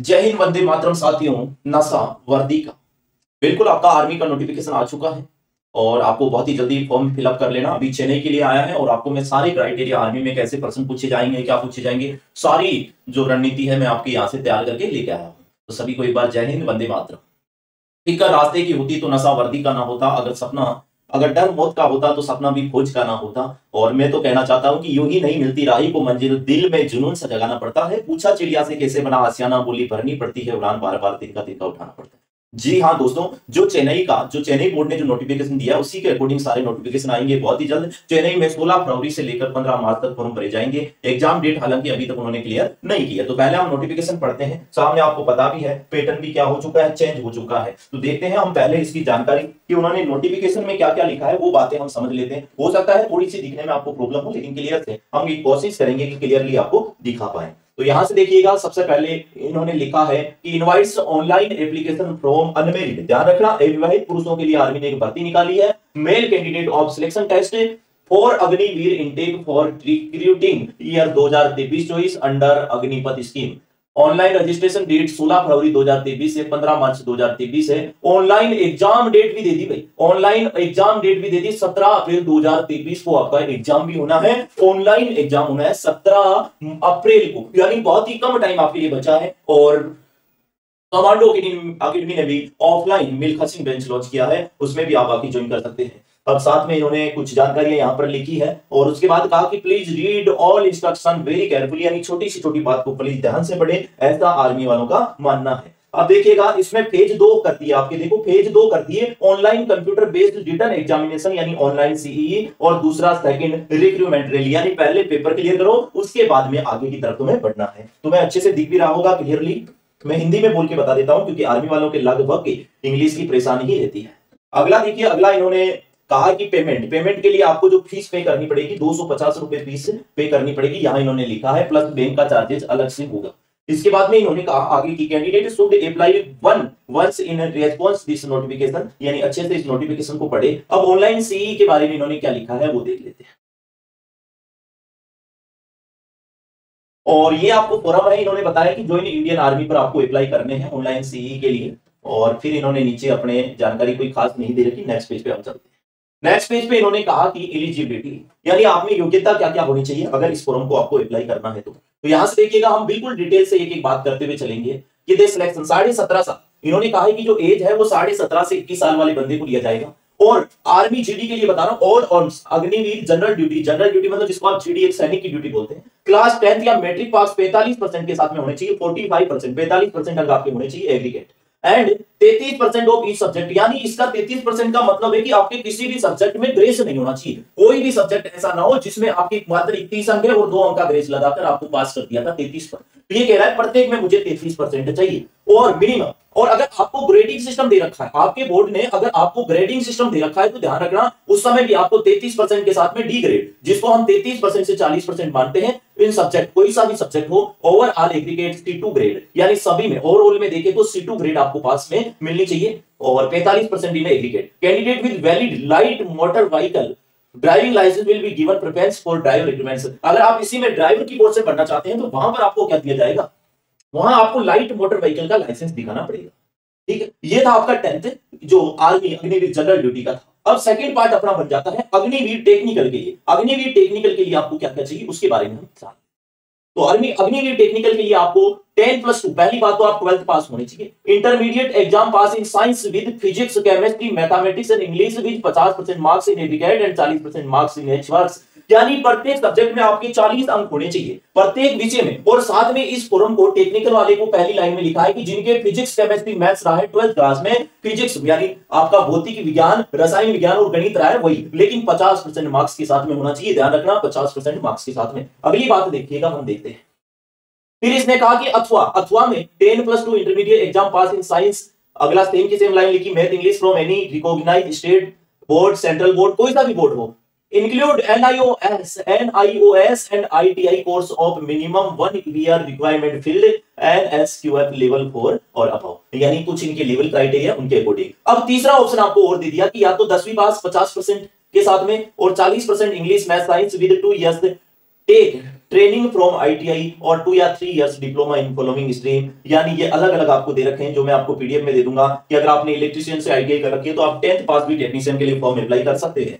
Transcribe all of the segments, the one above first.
जय हिंद, वंदे मातरम साथियों, नशा, वर्दी का। बिल्कुल आपका आर्मी का नोटिफिकेशन आ चुका है और आपको बहुत ही जल्दी फॉर्म फिलअप कर लेना। अभी चेन्नई के लिए आया है और आपको मैं सारी क्राइटेरिया आर्मी में कैसे प्रश्न पूछे जाएँगे, क्या पूछे जाएँगे, सारी जो रणनीति है मैं आपके यहाँ से तैयार करके लेके आया हूँ। तो सभी को एक बार जय हिंद, वंदे मातरम। फ़िक्र रास्ते की होती तो नशा, वर्दी का ना होता। अगर सपना अगर डर मौत का होता तो सपना भी खोज का ना होता। और मैं तो कहना चाहता हूँ कि यूँ ही नहीं मिलती राही को मंजिल, दिल में जुनून सा जगाना पड़ता है। पूछा चिड़िया से कैसे बना आसियाना, बोली भरनी पड़ती है उड़ान बार बार दिन का दिन का उठाना पड़ता है। जी हाँ दोस्तों, जो चेन्नई का, जो चेन्नई बोर्ड ने जो नोटिफिकेशन दिया, उसी के अकॉर्डिंग सारे नोटिफिकेशन आएँगे बहुत ही जल्द। चेन्नई में 16 फरवरी से लेकर 15 मार्च तक फॉर्म भरे जाएँगे। एग्ज़ाम डेट हालाँकि अभी तक उन्होंने क्लियर नहीं किया। तो पहले हम नोटिफिकेशन पढ़ते हैं। सामने आपको पता भी है पैटर्न भी क्या हो चुका है चेंज हो चुका है। तो देखते हैं हम पहले इसकी जानकारी कि उन्होंने नोटिफिकेशन में क्या क्या लिखा है, वो बातें हम समझ लेते हैं। हो सकता है थोड़ी सी दिखने में आपको प्रॉब्लम हो, लेकिन क्लियर से हम ये कोशिश करेंगे कि क्लियरली आपको दिखा पाए। तो यहाँ से देखिएगा, सबसे पहले इन्होंने लिखा है कि invites online application from unmarried ध्यान रखना, अविवाहित पुरुषों के लिए आर्मी ने एक भर्ती निकाली है। Male candidate of selection test for Agniveer intake for recruiting year 2023-24 under Agnipath scheme online registration date 16 फरवरी 2023 से 15 मार्च 2023 है। ऑनलाइन एग्ज़ाम डेट भी दे दी भाई। ऑनलाइन एग्ज़ाम डेट भी दे दी 17 अप्रैल 2023 को आपका एग्ज़ाम भी होना है। ऑनलाइन एग्ज़ाम होना है 17 अप्रैल को। यानी बहुत ही कम टाइम आपके लिए बचा है और कमांडो अकेडमी ने भी offline Milkha Singh batch launch किया है। उसमें भी आप आके ज्वाइन कर सकते हैं। अब साथ में इन्होंने कुछ जानकारियाँ यहाँ पर लिखी है और उसके बाद कहा कि please read all instruction very carefully यानी छोटी सी छोटी बात को प्लीज़ ध्यान से पढ़े, ऐसा आर्मी वालों का मानना है। अब देखिएगा, इसमें फ़ेज़ दो कर दिए आपके, देखो फ़ेज़ दो कर दिए online computer based written examination यानी ऑनलाइन सीई और दूसरा सेकंड रिक्रूटमेंट रैली यानी पहले पेपर क्लियर करो, उसके बाद में आगे की तरफ़ तुम्हें बढ़ना है। तुम्हें अच्छे से दिख भी रहा होगा क्लियरली मैं हिंदी में बोल के बता देता हूँ, क्योंकि आर्मी वालों के लगभग इंग्लिश की परेशानी ही रहती है। अगला देखिए, अगला इन्होंने कहा कि पेमेंट पेमेंट के लिए आपको जो फ़ीस पे करनी पड़ेगी, दो सौ पचास रुपए फ़ीस पे करनी पड़ेगी, यहाँ इन्होंने लिखा है प्लस बैंक का चार्जेस अलग से होगा। इसके बाद में इन्होंने कहा, आगे की candidate should apply one once in response this notification यानी अच्छे से इस नोटिफिकेशन को पढ़े। अब ऑनलाइन सीई के बारे में इन्होंने क्या लिखा है, वो देख लेते हैं। और ये आपको फोरम है इन्होंने बताया कि ज्वाइन इंडियन आर्मी पर आपको अप्लाई करने हैं ऑनलाइन सीई के लिए, और फिर इन्होंने नीचे अपने जानकारी कोई खास नहीं दे रखी नेक्स्ट पेज पे हम चलते हैं। नेक्स्ट पेज पे इन्होंने कहा कि एलिजिबिलिटी यानी आप में योग्यता क्या क्या होनी चाहिए अगर इस फॉर्म को आपको अप्लाई करना है तो। तो यहाँ से देखिएगा, हम बिल्कुल डिटेल से एक एक बात करते हुए चलेंगे कि दे सिलेक्शन साढ़े सत्रह साल, इन्होंने कहा है कि जो एज है वो साढ़े सत्रह से इक्कीस साल वाले बंदे को लिया जाएगा। और आर्मी जीडी के लिए बता रहा हूँ all arms Agniveer general duty general duty मतलब जिसको आप जीडी एक सैनिक की ड्यूटी बोलते हैं। क्लास टेंथ या मैट्रिक पास पैंतालीस परसेंट के साथ में होने चाहिए फोर्टी फाइव परसेंट पैंतालीस परसेंट अंक आपके होने चाहिए aggregate and 33 percent of each subject यानी इसका 33 परसेंट का मतलब है कि आपके किसी भी सब्जेक्ट में ग्रेस नहीं होना चाहिए। कोई भी सब्जेक्ट ऐसा ना हो जिसमें आपकी मात्र इकतीस अंक है और दो अंक का ग्रेस लगाकर आपको पास कर दिया था तैतीस पर तो ये कह रहा है, प्रत्येक में मुझे तैतीस परसेंट चाहिए। और मिनिमम और अगर आपको ग्रेडिंग सिस्टम दे रखा है, आपके बोर्ड ने अगर आपको ग्रेडिंग सिस्टम दे रखा है तो ध्यान रखना, उस समय भी आपको 33 परसेंट के साथ में डी ग्रेड जिसको हम 33 परसेंट से 40 परसेंट मानते हैं, इन सब्जेक्ट कोई सा भी सब्जेक्ट हो overall aggregate C two grade यानी सभी में ओवरऑल में देखे तो सी ग्रेड आपको पास में मिलनी चाहिए और पैंतालीस percent in aggregate candidate with valid light motor vehicle driving licence will be given preference for driver recruitment अगर आप इसी में ड्राइवर की पोस्ट से बनना चाहते हैं तो वहाँ पर आपको क्या दिया जाएगा? वहाँ आपको लाइट मोटर व्हीकल का लाइसेंस दिखाना पड़ेगा। ठीक है? ये था आपका टेंथ जो आर्मी अग्निवीर जनरल ड्यूटी का था। अब सेकंड पार्ट अपना बन जाता है, अग्निवीर टेक्निकल के लिए। अग्निवीर टेक्निकल के लिए आपको क्या क्या चाहिए, उसके बारे में हम तो आर्मी अग्निवीर टेक्निकल के लिए आपको टेन प्लस टू, पहली बात तो आप ट्वेल्थ पास होने चाहिए। Intermediate exam pass in science with physics chemistry mathematics and English with पचास percent marks in aggregate and चालीस percent marks in each works यानी प्रत्येक सब्जेक्ट में आपके 40 अंक होने चाहिए। प्रत्येक विषय में। और साथ में इस फोरम को टेक्निकल वाले को पहली लाइन में लिखा है कि जिनके फिजिक्स केमिस्ट्री मैथ्स रहा है ट्वेल्थ क्लास में फिजिक्स यानी आपका भौतिक विज्ञान, रसायन विज्ञान और गणित रहा है वही। लेकिन पचास मार्क्स के साथ में होना चाहिए। ध्यान रखना, पचास मार्क्स के साथ में। अगली बात देखिएगा, हम देखते हैं। फिर इसने कहा कि अथवा अथवा में ten plus two intermediate exam pass in science अगला सेम की सेम लाइन लिखी math English from any recognise state board central board कोई सा भी बोर्ड हो। Include NIOS, NIOS and ITI course of minimum one year requirement filled and SQF level और above यानी कुछ इनके लेवल क्राइटेरिया उनके अकॉर्डिंग अब तीसरा ऑप्शन आपको और दे दिया कि या तो दसवीं पास पचास परसेंट के साथ में और चालीस percent English math science with two years tech training from ITI और टू या three years diploma in following stream यानी ये अलग अलग आपको दे रखे हैं, जो मैं आपको पीडीएफ में दे दूँगा कि अगर आपने इलेक्ट्रिशियन से आईटीआई कर रखी है तो आप टेंथ पास भी टेक्नीशियन के लिए फॉर्म अप्लाई कर सकते हैं।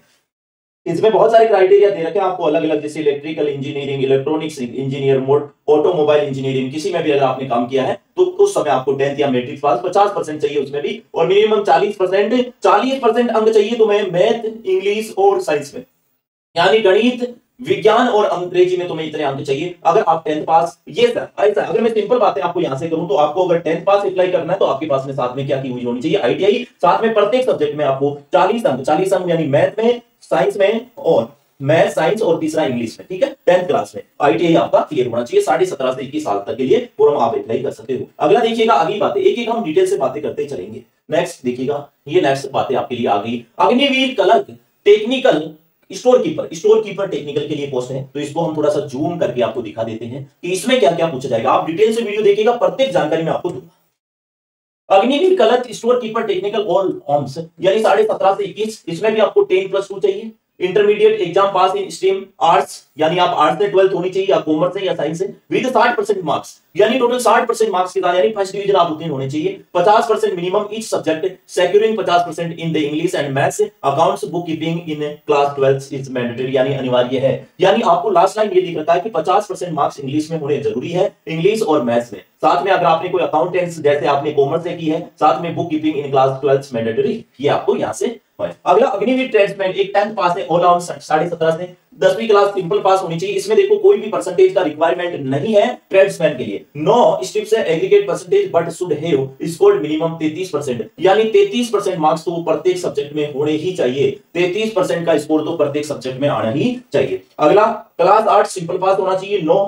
इसमें बहुत सारे क्राइटेरिया दे रखे हैं आपको अलग अलग जैसे electrical engineering electronics engineer mode automobile engineering किसी में भी अगर आपने काम किया है तो उस समय आपको टेंथ या मेट्रिक पास पचास परसेंट चाहिए उसमें भी, और मिनिमम चालीस परसेंट चालीस परसेंट अंक चाहिए तुम्हें मैथ इंग्लिश और साइंस में। यानी गणित विज्ञान और अंग्रेज़ी में तुम्हें इतने अंक चाहिए। अगर आप टेंथ पास ये सर ऐसा अगर मैं सिंपल बातें आपको यहाँ से करूँ तो आपको अगर टेंथ पास अप्लाई करना है तो आपके पास में साथ में क्या की हुई होनी चाहिए? आईटीआई साथ में प्रत्येक सब्जेक्ट में आपको चालीस अंक चालीस अंक यानी मैथ में साइंस में और मैथ साइंस और तीसरा इंग्लिश में, ठीक है? टेंथ क्लास में। आईटीआई आपका क्लियर होना चाहिए साढ़े सत्रह से इक्कीस साल तक के लिए फॉर्म आप अप्लाई कर सकते हो। अगला देखिएगा, अगली बातें। एक एक हम डिटेल से बातें करते चलेंगे। नेक्स्ट देखिएगा, ये नेक्स्ट बातें आपके लिए आ गई। Agniveer clerk technical storekeeper storekeeper technical के लिए पोस्ट है। तो इसको हम थोड़ा सा जूम करके आपको दिखा देते हैं कि इसमें क्या क्या पूछा जाएगा। आप डिटेल से वीडियो देखिएगा, प्रत्येक जानकारी में आपको दूँगा। Agniveer clerk storekeeper technical all arms यानी साढ़े सत्रह से इक्कीस, इसमें भी आपको टेन प्लस टू चाहिए। Intermediate exam pass in stream arts यानी आप आर्ट्स से ट्वेल्थ होनी चाहिए या कॉमर्स से या साइंस से विद साठ परसेंट मार्क्स यानी टोटल साठ परसेंट मार्क्स के यानी फ़र्स्ट डिवीज़न आप उत्तीर्ण होने चाहिए। पचास percent minimum each subject securing पचास percent in the English and maths accounts bookkeeping in class twelfth is mandatory यानी अनिवार्य है। यानी आपको लास्ट लाइन ये दिख रहा है कि पचास मार्क्स इंग्लिश में होने ज़रूरी है इंग्लिश और मैथ्स में। साथ में अगर आपने कोई अकाउंटेंट्स जैसे आपने कॉमर्स से की है, साथ में bookkeeping in class twelfth mandatory ये आपको यहाँ से अगला अग्निवीर ट्रेड्समैन एक टेंथ पास है ऑल राउंड साढ़े सत्रह से। दसवीं क्लास सिंपल पास होनी चाहिए। इसमें देखो कोई भी परसेंटेज का रिक्वायरमेंट नहीं है ट्रेड्समैन के लिए। नो स्ट्रिप्स है aggregate percentage but should have scored minimum 33 percent. यानी 33 परसेंट मार्क्स तो प्रत्येक सब्जेक्ट में होने ही चाहिए। 33 परसेंट का स्कोर तो प्रत्येक सब्जेक्ट में आना ही चाहिए। अगला क्लास आठ सिंपल पास होना चाहिए। No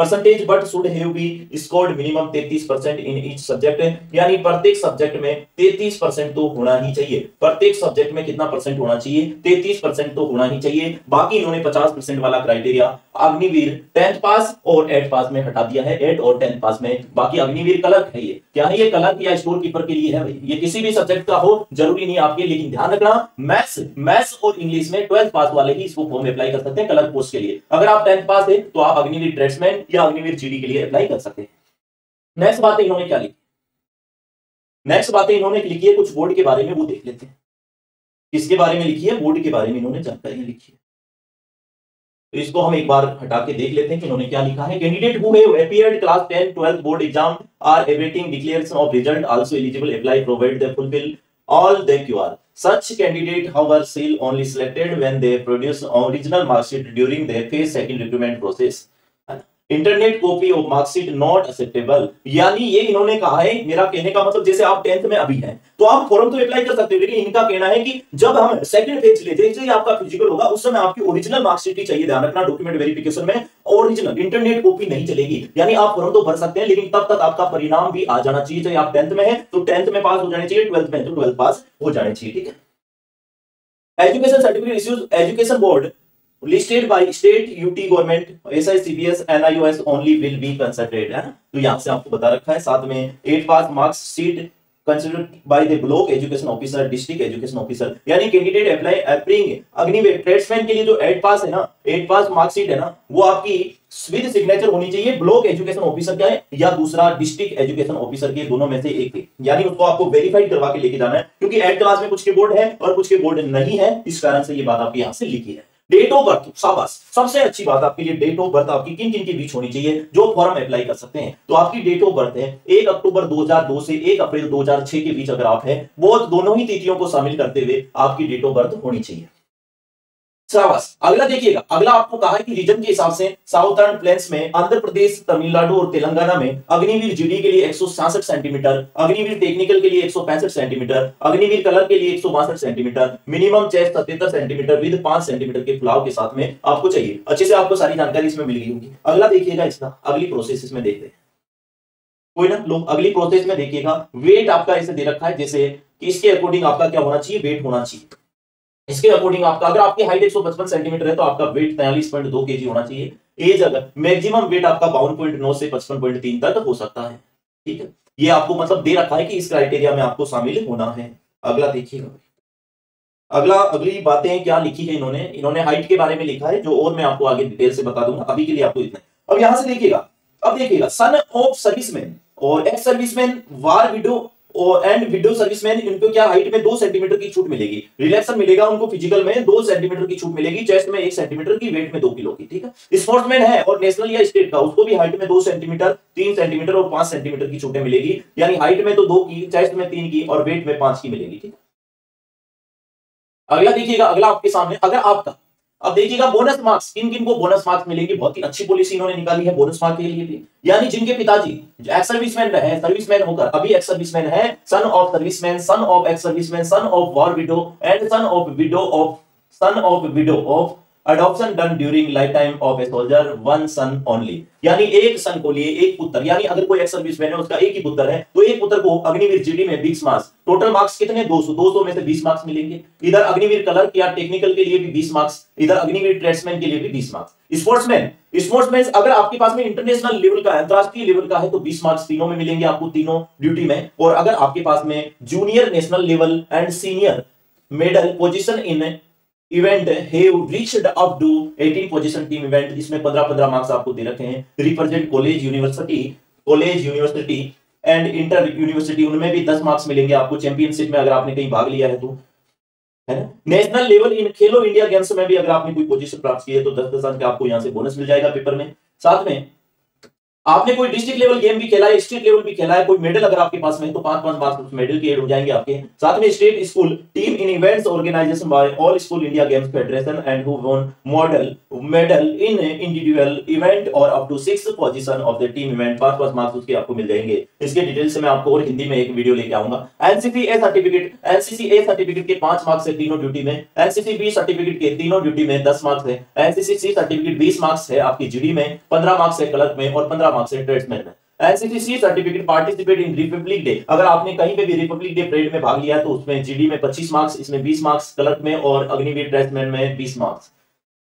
percentage but should have be scored minimum 33 percent in each subject यानी प्रत्येक सब्जेक्ट में 33 परसेंट तो होना ही चाहिए। प्रत्येक सब्जेक्ट में कितना परसेंट होना चाहिए? 33 परसेंट तो होना ही चाहिए। बाकी इन्होंने 50 परसेंट वाला क्राइटेरिया अग्निवीर टेंथ पास और एट पास में हटा दिया है। एट और टेंथ पास में बाकी अग्निवीर कलक है ये। क्या है ये कलक या स्टोर कीपर के लिए है भाई? ये किसी भी सब्जेक्ट का हो, ज़रूरी नहीं आपके, लेकिन ध्यान रखना मैथ्स मैथ्स और इंग्लिश में ट्वेल्थ पास वाले ही इसको फॉर्म अप्लाई कर सकते हैं कलक पोस्ट के लिए। अगर आप टेंथ पास है तो आप अग्निवीर ट्रेड्समैन या अग्निवीर जीडी के लिए अप्लाई कर सकते हैं। नेक्स्ट बात इन्होंने क्या लिखी? नेक्स्ट बातें इन्होंने लिखी है, कुछ बोर्ड के बारे में वो देख लेते हैं। किसके बारे में लिखी है? बोर्ड के बारे में इन्होंने जानकारी लिखी है। तो इसको हम एक बार हटा के देख लेते हैं कि उन्होंने क्या लिखा है। Candidate who have appeared class 10 12 board exam are awaiting declaration of result also eligible apply provide they fulfil all the QR. Such candidate, however, still only selected when they produce original mark sheet during their phase second recruitment process. Internet copy of marksheet not acceptable यानी ये इन्होंने कहा है, मेरा कहने का मतलब जैसे आप टेंथ में अभी हैं तो आप फॉर्म तो अप्लाई कर सकते हो, लेकिन इनका कहना है कि जब हम सेकंड फ़ेज़ ले, जैसे आपका फ़िज़िकल होगा, उस समय आपकी ओरिजिनल मार्कशीट ही चाहिए, ध्यान रखना डॉक्यूमेंट वेरिफिकेशन में ओरिजिनल इंटरनेट कॉपी नहीं चलेगी। यानी आप फॉर्म तो भर सकते हैं, लेकिन तब तक आपका परिणाम भी आ जाना चाहिए, चाहे आप टेंथ में है तो टेंथ में पास हो जाने चाहिए ट्वेल्थ में तो ट्वेल्थ पास हो जाने चाहिए, ठीक है? Education certificate issues education board listed by state UT government SI CBS NIOS only will be considered, है तो यहाँ से आपको बता रखा है, साथ में eight pass marks sheet considered by the block education officer district education officer यानी कैंडिडेट अप्लाई अप्रिंग अग्निवेर ट्रेड्समैन के लिए जो एट पास है ना एट पास मार्कशीट है ना, वो आपकी विद सिग्नेचर होनी चाहिए ब्लॉक एजुकेशन ऑफिसर है या दूसरा डिस्ट्रिक्ट एजुकेशन ऑफिसर के, दोनों में से एक यानी उसको आपको वेरीफाइड करवा के लेके जाना है, क्योंकि एट क्लास में कुछ के बोर्ड है और कुछ के बोर्ड नहीं है, इस कारण से ये बात आपके यहाँ से लिखी है। डेट ऑफ़ बर्थ शाबाश सबसे अच्छी बात आपके लिए डेट ऑफ़ बर्थ आपकी किन किन के बीच होनी चाहिए, जो फॉर्म अप्लाई कर सकते हैं। तो आपकी डेट ऑफ़ बर्थ है, एक अक्टूबर 2002 से एक अप्रैल 2006 के बीच अगर आप है, वो दोनों ही तिथियों को शामिल करते हुए आपकी डेट ऑफ़ बर्थ होनी चाहिए। शाबाश अगला देखिएगा। अगला आपको कहा है कि रीजन के हिसाब से साउथर्न प्लेन्स में आंध्र प्रदेश, तमिलनाडु और तेलंगाना में अग्निवीर जीडी के लिए एक सेंटीमीटर अग्निवीर टेक्निकल के लिए एक सौ पैंसठ सेंटीमीटर अग्निवीर कलर के लिए एक सेंटीमीटर मिनिमम चेस्ट सत्तर सेंटीमीटर विद पाँच सेंटीमीटर के फुलाव के साथ में आपको चाहिए। अच्छे से आपको सारी जानकारी इसमें मिल गई होगी। अगला देखिएगा इसका। अगली प्रोसेस इसमें देखते हैं। कोई ना, लोग, अगली प्रोसेस में देखिएगा। वेट आपका ऐसे दे रखा है, जैसे इसके अकॉर्डिंग आपका क्या होना चाहिए? वेट होना चाहिए। इसके अकॉर्डिंग आपका, अगर आपकी हाइट 155 सेंटीमीटर है तो आपका वेट तैयलीस पॉइंट होना चाहिए। एज अगर मैक्सिमम वेट आपका बावन पॉइंट नौ से पचपन पॉइंट तीन तक हो सकता है। ठीक है? ये आपको मतलब दे रखा है कि इस क्राइटेरिया में आपको शामिल होना है। अगला देखिएगा अगला, अगली बातें क्या लिखी है इन्होंने? इन्होंने हाइट के बारे में लिखा है, जो और मैं आपको आगे डिटेल से बता दूँगा। अभी के लिए आपको इतना। अब यहाँ से देखिएगा। अब देखिएगा। सन ऑफ़ सर्विसमैन और ex serviceman war widow and widow serviceman इनको क्या हाइट में दो सेंटीमीटर की छूट मिलेगी। रिलैक्सन मिलेगा उनको फ़िज़िकल में, दो सेंटीमीटर की छूट मिलेगी चेस्ट में एक सेंटीमीटर की वेट में दो किलो की, ठीक है? स्पोर्ट्समैन है और नेशनल या स्टेट का, उसको भी हाइट में दो सेंटीमीटर तीन सेंटीमीटर और पाँच सेंटीमीटर की छूटें मिलेगी। यानी हाइट में तो दो की चेस्ट में तीन की और वेट में पाँच की मिलेगी, ठीक है? अगला देखिएगा, अगला आपके सामने, अगर आपका अब देखिएगा बोनस मार्क्स किन किन को बोनस मार्क्स मिलेंगे? बहुत ही अच्छी पॉलिसी इन्होंने निकाली है बोनस मार्क्स के लिए भी। यानी जिनके पिताजी एक्स सर्विसमैन रहे सर्विसमैन होकर, अभी एक्स सर्विसमैन है son of serviceman son of ex serviceman son of war widow and son of widow of son of widow of adoption done during lifetime of a soldier one son only यानी एक सन को लिए एक पुत्र। यानी अगर कोई एक्स सर्विसमैन है उसका एक ही पुत्र है तो एक पुत्र को अग्निवीर जीडी में 20 मार्क्स टोटल मार्क्स कितने? 200 200 में से 20 मार्क्स मिलेंगे। इधर अग्निवीर कलर या टेक्निकल के लिए भी 20 मार्क्स इधर अग्निवीर ट्रेड्समैन के लिए भी 20 मार्क्स स्पोर्ट्समैन स्पोर्ट्समैन अगर आपके पास में इंटरनेशनल लेवल का अंतरराष्ट्रीय लेवल का है तो 20 मार्क्स तीनों में मिलेंगे आपको, तीनों ड्यूटी में। और अगर आपके पास में junior national level and senior medal position in event have reached up to 18 position team event इसमें 15 15 मार्क्स आपको दे रखे हैं। Represent college university college university and inter university उनमें भी 10 मार्क्स मिलेंगे आपको। चैंपियनशिप में अगर आपने कहीं भाग लिया है तो है ना? National level in Khelo India games में भी अगर आपने कोई पोजीशन प्राप्त की है तो 10 दस का आपको यहाँ से बोनस मिल जाएगा पेपर में। साथ में आपने कोई डिस्ट्रिक्ट लेवल गेम भी खेला है स्टेट लेवल भी खेला है, कोई मेडल अगर आपके पास में तो पाँच पाँच मार्क्स मेडल के एड हो जाएँगे आपके। साथ में state school team in events organisation by all school India games federation and who won model medal in individual event और up to six position of the team event पाँच पाँच marks उसके आपको मिल जाएँगे। इसके डिटेल से मैं आपको और हिंदी में एक वीडियो लेके आऊँगा। NCC A certificate NCC A certificate के पाँच मार्क्स है तीनों ड्यूटी में। एनसीसी बी सर्टिफिकेट के तीनों ड्यूटी में दस मार्क्स है। एनसीसी सी सर्टिफिकेट बीस मार्क्स है आपकी जीडी में, पंद्रह मार्क्स है क्लर्क में और पंद्रह मार्क्स है। ट्रेड्समैन में NCC certificate participate in Republic Day अगर आपने कहीं पे भी रिपब्लिक डे परेड में भाग लिया तो उसमें जीडी में 25 मार्क्स इसमें 20 मार्क्स कलर में और अग्निवीर ड्रेसमैन में 20 मार्क्स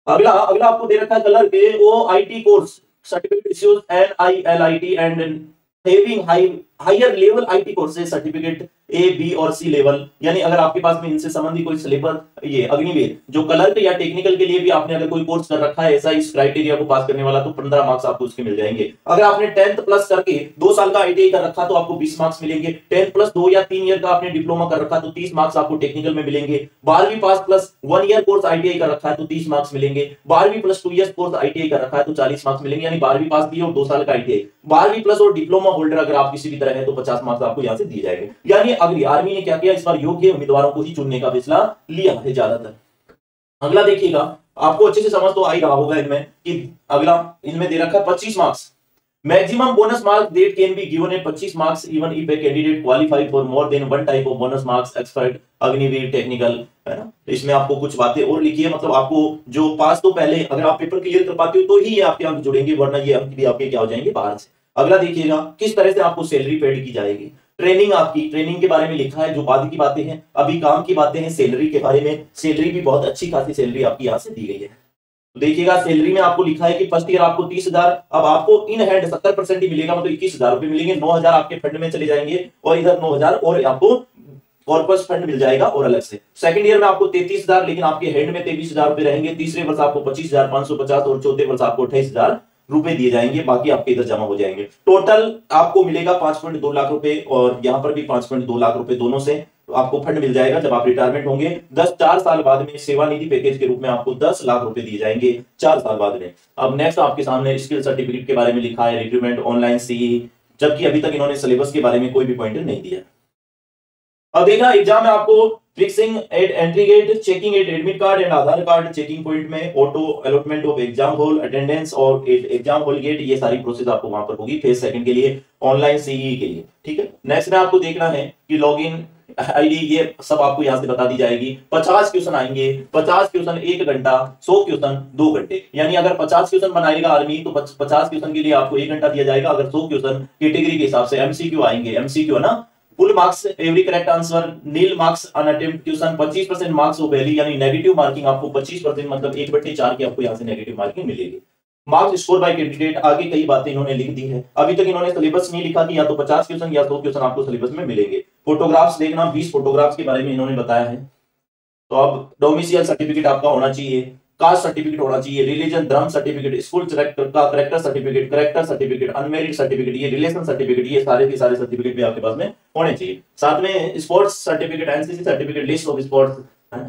अगला अगला आपको दे रखा है कलर के वो IT course certificate issues N I L I T and having high higher level IT courses certificate A B और सी लेवल यानी अगर आपके पास में इनसे संबंधी कोई सिलेबस ये अग्निवीर जो कलर या टेक्निकल के लिए भी आपने अगर कोई कोर्स कर रखा है, ऐसा इस क्राइटेरिया को पास करने वाला तो पंद्रह मार्क्स आपको उसके मिल जाएँगे। अगर आपने टेंथ प्लस करके दो साल का आईटीआई कर रखा तो आपको बीस मार्क्स मिलेंगे। टेंथ प्लस दो या तीन ईयर का आपने डिप्लोमा कर रखा तो तीस मार्क्स आपको टेक्निकल में मिलेंगे। बारहवीं pass plus one year course ITI कर रखा है तो तीस मार्क्स मिलेंगे। बारहवीं plus two year course ITI कर रखा है तो चालीस मार्क्स मिलेंगे। यानी बारहवीं पास भी और दो साल का आईटीआई बारहवीं प्लस और डिप्लोमा होल्डर अगर आप किसी भी तरह है तो पचास मार्क्स आपको यहाँ से दिए जाएँगे। यानी अगली आर्मी ने क्या किया? इस बार योग्य उम्मीदवारों को ही चुनने का फैसला लिया है ज़्यादातर। अगला देखिएगा, आपको अच्छे से समझ तो आ ही रहा होगा इनमें कि अगला इनमें दे रखा है पच्चीस marks maximum bonus marks that can be given है 25 marks even if a candidate qualify for more than one type of bonus marks expert Agniveer technical है ना? तो इसमें आपको कुछ बातें और लिखी है मतलब आपको जो पास तो पहले अगर आप पेपर क्लियर कर पाते हो तो ही ये आपके अंक जुड़ेंगे, वरना ये अंक भी आपके क्या हो जाएँगे? बाहर से। अगला देखिएगा, किस तरह से आपको सैलरी पेड की जाएगी? ट्रेनिंग आपकी, ट्रेनिंग के बारे में लिखा है, जो बाद की बातें हैं, अभी काम की बातें हैं, सैलरी के बारे में, सैलरी भी बहुत अच्छी खासी सैलरी आपकी यहाँ से दी गई है। तो देखिएगा, सैलरी में आपको लिखा है कि फ़र्स्ट ईयर आपको तीस हज़ार, अब आपको इन हैंड सत्तर परसेंट ही मिलेगा मतलब इक्कीस हज़ार रुपए मिलेंगे, नौ हज़ार आपके फंड में चले जाएँगे, और इधर नौ हज़ार, और आपको कॉर्पस फंड मिल जाएगा, और अलग से। सेकंड ईयर में आपको तैतीस हज़ार, लेकिन आपके हेड में तेईस हज़ार रुपए रहेंगे, तीसरे वर्ष आपको पच्चीस हज़ार, पाँच सौ पचास, और चौथे वर्ष आपको अट्ठाईस हज़ार रुपए दिए जाएँगे, बाकी आपके इधर जमा हो जाएँगे। टोटल आपको मिलेगा पाँच पॉइंट दो लाख रुपए और यहाँ पर भी पाँच पॉइंट दो लाख रुपए दोनों से तो आपको फंड मिल जाएगा जब आप रिटायरमेंट होंगे। दस, चार साल बाद में सेवानिधि पैकेज के रूप में आपको दस लाख रुपए दिए जाएँगे चार साल बाद में। अब नेक्स्ट आपके सामने स्किल सर्टिफिकेट के बारे में लिखा है रिक्रूटमेंट ऑनलाइन सी जबकि अभी तक इन्होंने सिलेबस के बारे में कोई भी पॉइंट नहीं दिया। अब देखना एग्ज़ाम में आपको fixing at entry gate checking at admit card and Aadhaar card checking point में auto allotment of exam hall attendance और एग्ज़ाम हॉल गेट ये सारी प्रोसेस आपको वहाँ पर होगी फ़ेज़ सेकंड के लिए ऑनलाइन सीई के लिए, ठीक है? नेक्स्ट में आपको देखना है कि लॉगिन आईडी ये सब आपको यहाँ से बता दी जाएगी। 50 क्वेश्चन आएँगे 50 क्वेश्चन एक घंटा 100 क्वेश्चन दो घंटे। यानी अगर 50 क्वेश्चन बनाएगा आर्मी तो 50 क्वेश्चन के लिए आपको एक घंटा दिया जाएगा। अगर 100 क्वेश्चन कैटेगरी के हिसाब से एमसीक्यू आएँगे एमसीक्यू है ना? Full marks every correct answer nil marks un attempt question 25 percent marks of value यानी नेगेटिव मार्किंग आपको 25 परसेंट मतलब एक बट्टे चार की आपको यहाँ से नेगेटिव मार्किंग मिलेगी। मार्क्स स्कोर बाय कैंडिडेट आगे कई बातें इन्होंने लिख दी है। अभी तक इन्होंने सिलेबस नहीं लिखा कि या तो 50 क्वेश्चन या 100 क्वेश्चन आपको सिलेबस में मिलेंगे। फोटोग्राफ्स देखना 20 फोटोग्राफ्स के बारे में इन्होंने बताया है। तो अब डोमिसियल सर्टिफिकेट आपका होना चाहिए। कास्ट सर्टिफिकेट होना चाहिए रिलीजन धर्म सर्टिफिकेट स्कूल का character certificate character certificate unmarried certificate ये रिलेशन सर्टिफिकेट ये सारे के सारे सर्टिफिकेट भी आपके पास में होने चाहिए। साथ में sports certificate NCC certificate list of sports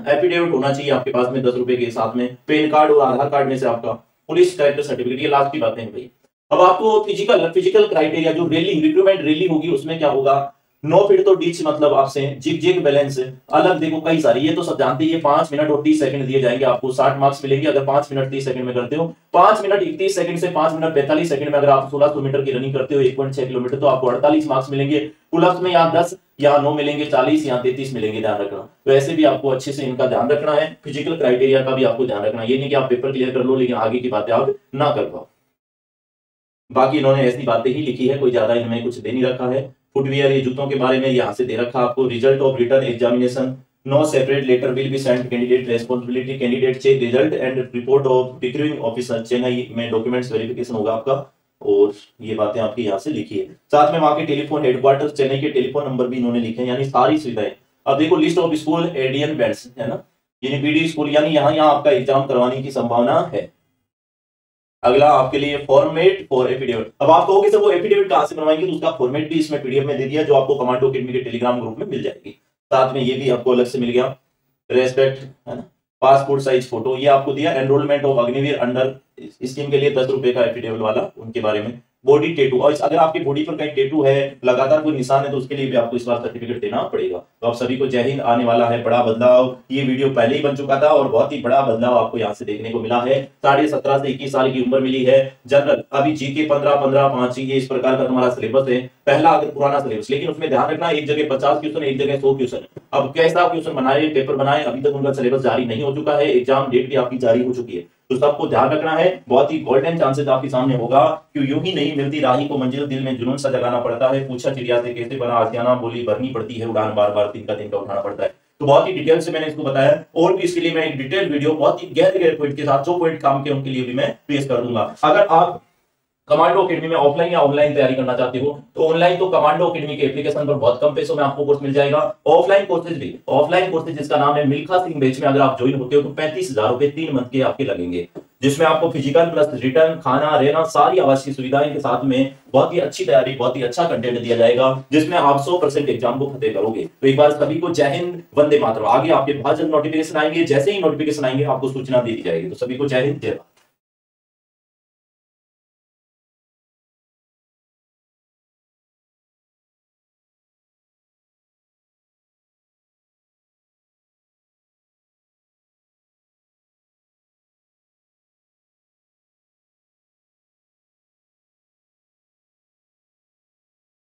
affidavit होना चाहिए आपके पास में दस रुपए के साथ में पेन कार्ड और आधार कार्ड में से आपका पुलिस करेक्टर सर्टिफिकेट ये लास्ट की बातें भाई। अब आपको फ़िज़िकल फ़िज़िकल क्राइटेरिया जो रैली रिक्रूटमेंट रैली होगी, उसमें क्या होगा? नो फीट तो डीच मतलब आपसे जिग जिग बैलेंस अलग देखो कई सारी, ये तो सब जानते हैं पाँच मिनट और तीस सेकंड दिए जाएँगे आपको, साठ मार्क्स मिलेंगे, अगर पाँच मिनट तीस सेकंड में करते हो, पाँच मिनट इकतीस सेकंड से पाँच मिनट पैंतालीस सेकंड में अगर आप सोलह किलोमीटर की रनिंग करते हो, एक पॉइंट छह किलोमीटर तो आपको अड़तालीस मार्क्स मिलेंगे पुलअप्स में यहाँ दस, या नौ मिलेंगे, चालीस, या तैतीस मिलेंगे ध्यान रखना। तो ऐसे भी आपको अच्छे से इनका ध्यान रखना है फ़िज़िकल क्राइटेरिया का भी आपको ध्यान रखना ये नहीं कि आप पेपर क्लियर कर लो, लेकिन आगे की बातें आप ना कर पाओ। बाकी इन्होंने ऐसी बातें ही लिखी है, कोई ज़्यादा इनमें कुछ दे नहीं रखा है। फुटवियर ये जूतों के बारे में यहाँ से दे रखा आपको। Result of written examination no separate letter will be send candidate responsibility candidate check result and report of Pickering officer Chennai में डॉक्यूमेंट्स वेरिफिकेशन होगा आपका, और ये बातें आपकी यहाँ से लिखी है। साथ में वहाँ के टेलीफोन हेडक्वार्टर चेन्नई के टेलीफोन नंबर भी इन्होंने लिखे हैं, यानी सारी सुविधाएँ। अब देखो लिस्ट ऑफ़ स्कूल एडियन बैंड्स है ना? यानी पीडी स्कूल यानी यहाँ यहाँ आपका एग्ज़ाम करवाने की संभावना है। अगला आपके लिए फॉर्मेट फॉर एफिडेविट अब आप कहोगे, सर, वो एफिडेविट कहाँ से बनवाएँगे? तो उसका फॉर्मेट भी इसमें पीडीएफ में दे दिया, जो आपको कमांडो अकेडमी के टेलीग्राम ग्रुप में मिल जाएगी। साथ में ये भी आपको अलग से मिल गया। रेस्पेक्ट है ना? पासपोर्ट साइज़ फ़ोटो ये आपको दिया। Enrolment of Agniveer under scheme के लिए दस रुपए का एफिडेविट वाला, उनके बारे में। बॉडी टेटू और अगर आपकी बॉडी पर कहीं टेटू है, लगातार कोई निशान है तो उसके लिए भी आपको इस बार सर्टिफिकेट देना पड़ेगा। तो आप सभी को जय हिंद, आने वाला है बड़ा बदलाव। ये वीडियो पहले ही बन चुका था और बहुत ही बड़ा बदलाव आपको यहाँ से देखने को मिला है। साढ़े सत्रह से इक्कीस साल की उम्र मिली है। जनरल अभी जी के पंद्रह पंद्रह, पाँच, ये इस प्रकार का तुम्हारा सिलेबस है। पहला अगर पुराना सिलेबस लेकिन उसमें ध्यान रखना, एक जगह पचास क्वेश्चन एक जगह सौ क्वेश्चन अब कैसा क्वेश्चन बनाए पेपर बनाए, अभी तक उनका सिलेबस जारी नहीं हो चुका है। एग्ज़ाम डेट भी आपकी जारी हो चुकी है। तो सबको ध्यान रखना है। बहुत ही गोल्डन चांसेस आपके सामने होगा क्यों यूँ ही नहीं मिलती राही को मंजिल दिल में जुनून सा जगाना पड़ता है। पूछा चिड़िया से कैसे बना आसियाना बोली भरनी पड़ती है उड़ान बार बार तीन का दिन का उठाना पड़ता है। तो बहुत ही डिटेल से मैंने इसको बताया। और भी इसके लिए मैं एक डिटेल वीडियो बहुत ही गहरे गहरे पॉइंट के साथ, जो पॉइंट काम के, उनके लिए भी मैं पेश कर दूँगा। अगर आप कमांडो अकेडमी में ऑफलाइन या ऑनलाइन तैयारी करना चाहते हो तो ऑनलाइन तो कमांडो अकेडमी के एप्लीकेशन पर बहुत कम पैसों में आपको कोर्स मिल जाएगा। ऑफलाइन कोर्सेज भी ऑफलाइन कोर्सेज जिसका नाम है मिल्खा सिंह बेच में अगर आप ज्वाइन होते हो तो पैंतीस हज़ार रुपए तीन मंथ के आपके लगेंगे। जिसमें आपको फ़िज़िकल प्लस रिटर्न खाना, रहना, सारी आवासीय सुविधाएँ के साथ में बहुत ही अच्छी तैयारी, बहुत ही अच्छा कंटेंट दिया जाएगा, जिसमें आप 100 परसेंट एग्ज़ाम को फतेह करोगे। तो एक बार सभी को जय हिंद, वंदे मातरम। आगे आपके बहुत जल्द नोटिफिकेशन आएँगे, जैसे ही नोटिफिकेशन आएँगे, आपको सूचना दे दी जाएगी। तो सभी को जय हिंद, जय